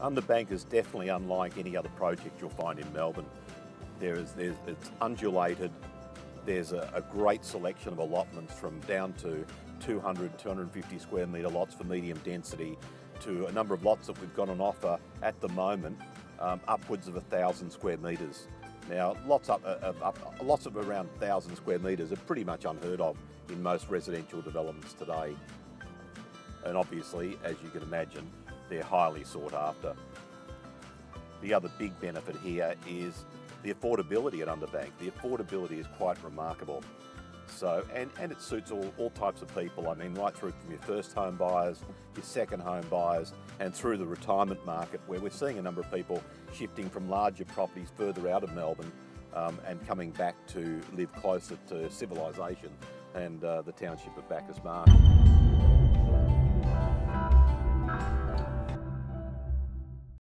Underbank is definitely unlike any other project you'll find in Melbourne. There is, there's, it's undulated. There's a, a great selection of allotments from down to 200, 250 square metre lots for medium density to a number of lots that we've got on offer at the moment, um, upwards of a thousand square metres. Now, lots up, uh, up, lots of around 1,000 square metres are pretty much unheard of in most residential developments today. And obviously, as you can imagine, they're highly sought after. The other big benefit here is the affordability at Underbank. The affordability is quite remarkable. So, and, and it suits all, all types of people. I mean, right through from your first home buyers, your second home buyers, and through the retirement market, where we're seeing a number of people shifting from larger properties further out of Melbourne um, and coming back to live closer to civilisation and uh, the township of Bacchus Marsh.